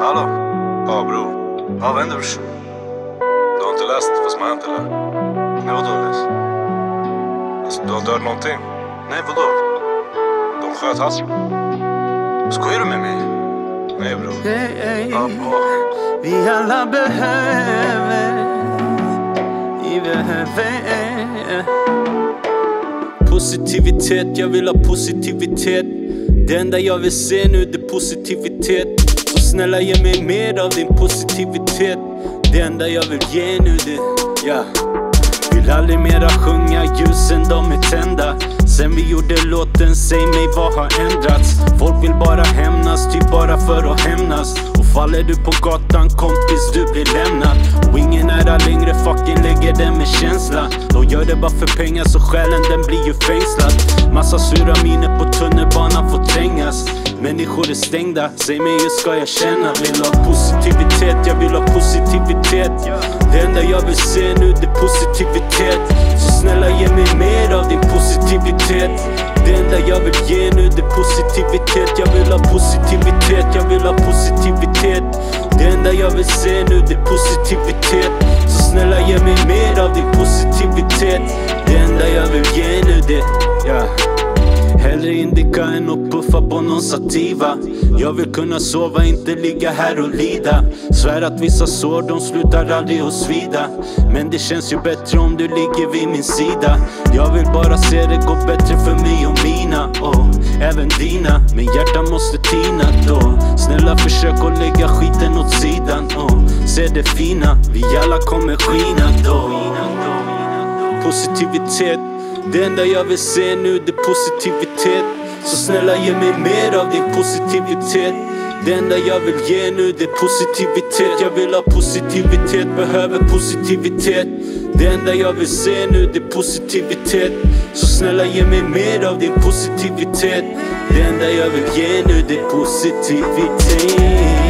Hallå? Ja bror. Ja vad händer brorsan? Du har inte läst vad som har hänt eller? Nej vadå läst? Alltså, du har inte hört någonting? Nej vadå? De sköt Hassan? Skojar du med mig? Nej bror. Hey, hey. Ja. Vi alla behöver, vi behöver Positivitet, jag vill ha positivitet. Det enda jag vill se nu det är positivitet. Så snälla ge mig mer av din positivitet. Det enda jag vill ge nu det, ja. Vill aldrig mera sjunga, ljusen de är tända. Sen vi gjorde låten, säg mig vad har ändrats? Folk vill bara hämnas, typ bara för att hämnas. Och faller du på gatan kompis, du blir lämnad. Och ingen är där längre, fucking lägger den med känsla gör det bara för pengar så själen den blir ju fängslad. Massa sura miner på tunnelbanan får trängas. Människor är stängda, säg mig hur ska jag känna? Vill ha positivitet, jag vill ha positivitet. Det enda jag vill se nu det är positivitet. Så snälla ge mig mer av din positivitet. Det enda jag vill ge nu det är positivitet. Jag vill ha positivitet, jag vill ha positivitet. Det enda jag vill se nu det är positivitet. Så snälla ge mig mer Hellre indica än att puffa på någon sativa. Jag vill kunna sova, inte ligga här och lida. Svär att vissa sår, de slutar aldrig att svida. Men det känns ju bättre om du ligger vid min sida. Jag vill bara se det gå bättre för mig och mina och även dina. Men hjärtan måste tina då. Snälla försök att lägga skiten åt sidan och se det fina Vi alla kommer skina då. Positivitet det enda jag vill se nu det är positivitet. Så snälla ge mig mer av din positivitet. Det enda jag vill ge nu det är positivitet. Jag vill ha positivitet, behöver positivitet. Det enda jag vill se nu det är positivitet. Så snälla ge mig mer av din positivitet. Det enda jag vill ge nu det är positivitet.